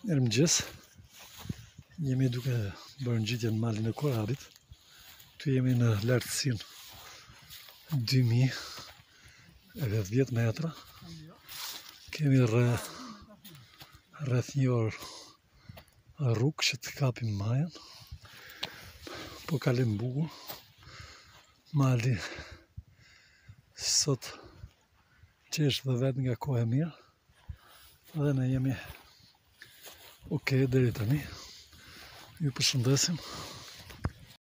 Mirëmëngjes, jemi duke bërë ngjitjen në malin e Korabit, ktu jemi në lartësinë 2010 metra, kemi rreth një orë rrugë që të kapim majën, po kalim bukur, mali sot qesh dhe vetë nga kohë e mirë dhe ne jemi ok deri tani ju përshëndesim